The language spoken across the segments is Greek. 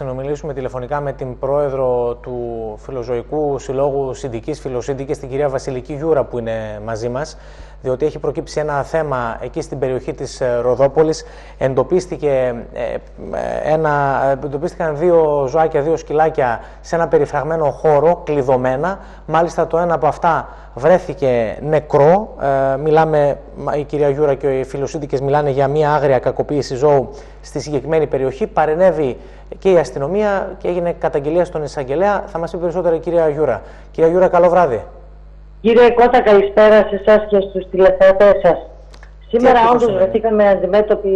συνομιλήσουμε τηλεφωνικά με την πρόεδρο του Φιλοζωικού Συλλόγου Σιντικής Φιλοσιντικής, την κυρία Βασιλική Γιούρα που είναι μαζί μας, διότι έχει προκύψει ένα θέμα εκεί στην περιοχή της ε, Ροδόπολης. Εντοπίστηκε ε, ένα, εντοπίστηκαν δύο ζωάκια, δύο σκυλάκια σε ένα περιφραγμένο χώρο, κλειδωμένα. Μάλιστα το ένα από αυτά βρέθηκε νεκρό. Ε, μιλάμε, η κυρία Γιούρα και οι φιλοσιντικές μιλάνε για μια άγρια κακοποίηση ζώου στη συγκεκριμένη περιοχή. Παρενέβη και η αστυνομία και έγινε καταγγελία στον εισαγγελέα. Θα μας πει περισσότερα η κυρία Γιούρα. Κυρία Γιούρα, καλό βράδυ. Κύριε Κώτα, καλησπέρα σε εσάς και στους τηλεθεατές σας. Σήμερα όντως βρεθήκαμε αντιμέτωποι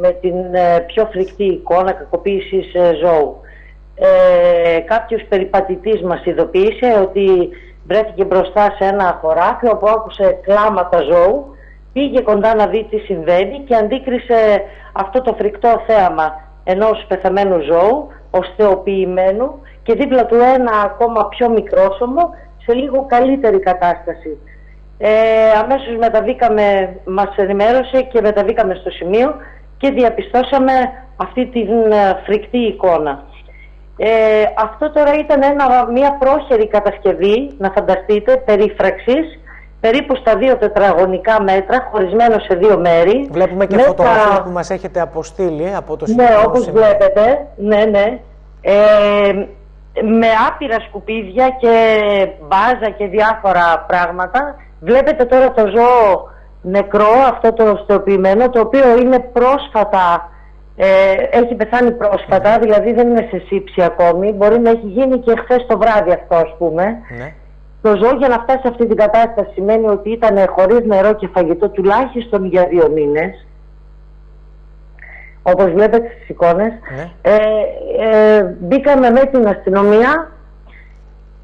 με την ε, πιο φρικτή εικόνα κακοποίησης ε, ζώου. Ε, κάποιος περιπατητής μας ειδοποίησε ότι βρέθηκε μπροστά σε ένα χωράφι όπου άκουσε κλάματα ζώου, πήγε κοντά να δει τι συμβαίνει και αντίκρισε αυτό το φρικτό θέαμα ενός πεθαμένου ζώου, οστεοποιημένου και δίπλα του ένα ακόμα πιο μικρόσωμο σε λίγο καλύτερη κατάσταση. Ε, αμέσως μεταβήκαμε, μας ενημέρωσε και μεταβήκαμε στο σημείο και διαπιστώσαμε αυτή την ε, φρικτή εικόνα. Ε, αυτό τώρα ήταν ένα, μια πρόχερη κατασκευή, να φανταστείτε, περίφραξης, περίπου στα δύο τετραγωνικά μέτρα, χωρισμένο σε δύο μέρη. Βλέπουμε και φωτογραφία που μας έχετε αποστείλει από το Ναι, όπως βλέπετε, ναι, ναι. Ε, με άπειρα σκουπίδια και μπάζα και διάφορα πράγματα. Βλέπετε τώρα το ζώο νεκρό, αυτό το οστεοποιημένο, το οποίο είναι πρόσφατα, ε, έχει πεθάνει πρόσφατα, δηλαδή δεν είναι σε σύψη ακόμη. Μπορεί να έχει γίνει και χθες το βράδυ αυτό, ας πούμε. Ναι. Το ζώο για να φτάσει σε αυτή την κατάσταση σημαίνει ότι ήταν χωρίς νερό και φαγητό τουλάχιστον για δύο μήνες. Όπως βλέπετε στις εικόνες. Ναι. Ε, ε, μπήκαμε με την αστυνομία,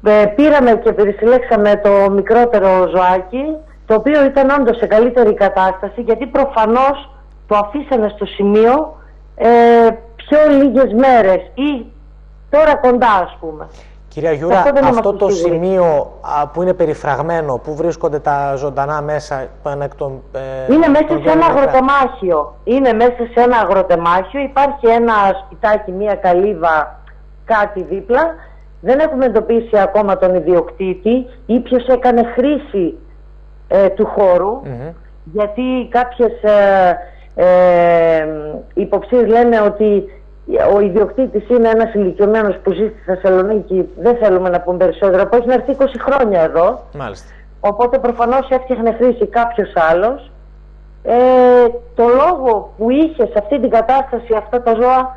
ε, πήραμε και περισυλλέξαμε το μικρότερο ζωάκι, το οποίο ήταν όντως σε καλύτερη κατάσταση, γιατί προφανώς το αφήσανε στο σημείο ε, πιο λίγες μέρες ή τώρα κοντά ας πούμε. Κυρία Γιούρα, αυτό, αυτό το σημείο που είναι περιφραγμένο, που βρίσκονται τα ζωντανά μέσα εκ των, ε, Είναι μέσα σε ένα αγροτεμάχιο. Είναι μέσα σε ένα αγροτεμάχιο. Υπάρχει ένα σπιτάκι, μία καλύβα, κάτι δίπλα. Δεν έχουμε εντοπίσει ακόμα τον ιδιοκτήτη ή ποιος έκανε χρήση ε, του χώρου. Γιατί κάποιες ε, ε, υποψίες λένε ότι ο ιδιοκτήτης είναι ένας ηλικιωμένος που ζει στη Θεσσαλονίκη, δεν θέλουμε να πούμε περισσότερο, που έχει έρθει 20 χρόνια εδώ. Μάλιστα. Οπότε προφανώς έφτιαχνε χρήση κάποιος άλλος. Ε, το λόγο που είχε σε αυτή την κατάσταση αυτά τα ζώα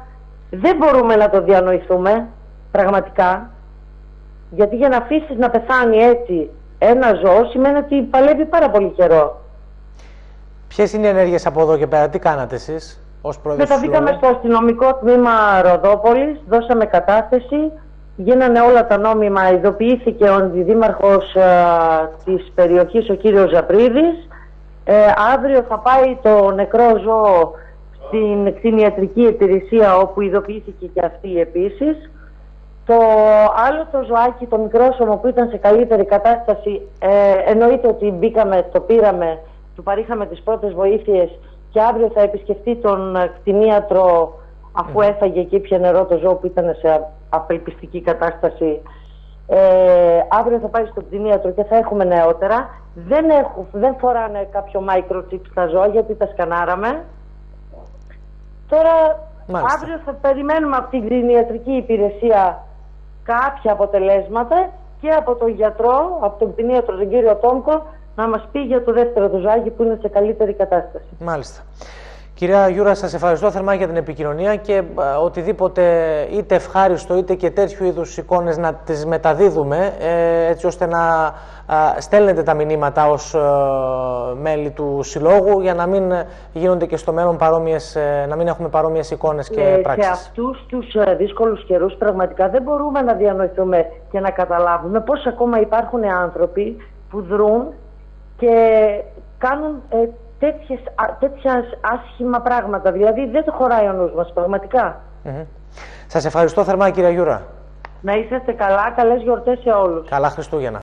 δεν μπορούμε να το διανοηθούμε πραγματικά. Γιατί για να αφήσεις να πεθάνει έτσι ένα ζώο σημαίνει ότι παλεύει πάρα πολύ καιρό. Ποιες είναι οι ενέργειες από εδώ και πέρα, τι κάνατε εσεί. Μεταβήκαμε στο αστυνομικό τμήμα Ροδόπολης, δώσαμε κατάθεση, γίνανε όλα τα νόμιμα, ειδοποιήθηκε ο αντιδήμαρχος ε, της περιοχής, ο κύριος Ζαπρίδης. Ε, αύριο θα πάει το νεκρό ζώο στην κτηνιατρική υπηρεσία όπου ειδοποιήθηκε και αυτή επίσης. Το άλλο το ζωάκι, το μικρόσωμο που ήταν σε καλύτερη κατάσταση, ε, εννοείται ότι μπήκαμε, το πήραμε, του παρήχαμε τις πρώτες βοήθειες και αύριο θα επισκεφτεί τον ε, κτηνίατρο αφού έφαγε και ήπια νερό το ζώο που ήταν σε απελπιστική κατάσταση. Ε, αύριο θα πάει στο κτηνίατρο και θα έχουμε νεότερα. Δεν, έχουν, δεν φοράνε κάποιο microchip στα ζώα γιατί τα σκανάραμε. Τώρα αύριο θα περιμένουμε από την κτηνιατρική υπηρεσία κάποια αποτελέσματα και από τον γιατρό, από τον κτηνίατρο τον κύριο Τόμκο, να μας πει για το δεύτερο του ζάγι που είναι σε καλύτερη κατάσταση. Μάλιστα. Κυρία Γιούρα, σας ευχαριστώ θερμά για την επικοινωνία και οτιδήποτε είτε ευχάριστο είτε και τέτοιου είδους εικόνες να τις μεταδίδουμε ε, έτσι ώστε να στέλνετε τα μηνύματα ως ε, μέλη του Συλλόγου για να μην γίνονται και στο μέλλον παρόμοιες, ε, να μην έχουμε παρόμοιες εικόνες και ε, πράξεις. Σε αυτούς τους δύσκολους καιρούς πραγματικά δεν μπορούμε να διανοηθούμε και να καταλάβουμε πώς ακόμα υπάρχουν άνθρωποι που δρούν και κάνουν ε, τέτοιες, τέτοια άσχημα πράγματα. Δηλαδή δεν το χωράει ο νους μας πραγματικά. Mm Σας ευχαριστώ θερμά κυρία Γιούρα. Να είσαστε καλά, καλές γιορτές σε όλους. Καλά Χριστούγεννα.